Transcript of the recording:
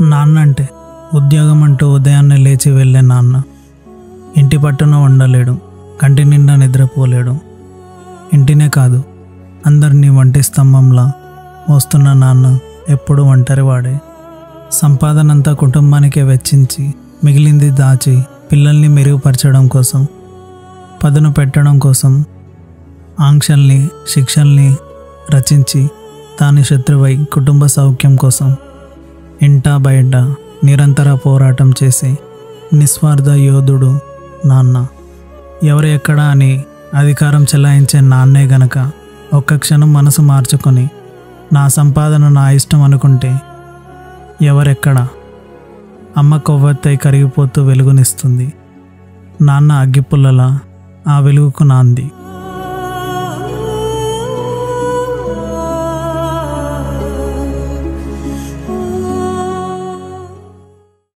నాన్న అంటే ఉద్యోగం అంటూ ఉదయాన్నే లేచి వెళ్ళే నాన్న. ఇంటి పట్టున ఉండలేడు. కంటి నిండా నిద్రపోలేడు. ఇంటినే కాదు అందరినీ వంటి స్తంభంలా మోస్తున్న నాన్న ఎప్పుడు ఒంటరి వాడే సంపాదనంతా కుటుంబానికే వెచ్చించి మిగిలింది దాచి పిల్లల్ని మెరుగుపరచడం కోసం పదును పెట్టడం కోసం ఆంక్షల్ని శిక్షల్ని రచించి తాని శత్రువై కుటుంబ సౌఖ్యం కోసం ఇంట బయట నిరంతర పోరాటం చేసే నిస్వార్థ యోధుడు నాన్న. ఎవరు ఎక్కడా అని అధికారం చెలాయించే నాన్నే గనక ఒక్క క్షణం మనసు మార్చుకొని నా సంపాదన నా ఇష్టం అనుకుంటే ఎవరెక్కడ? అమ్మ కొవ్వొత్తై కరిగిపోతూ వెలుగునిస్తుంది. నాన్న అగ్గిపుల్లలా ఆ వెలుగుకు నాంది.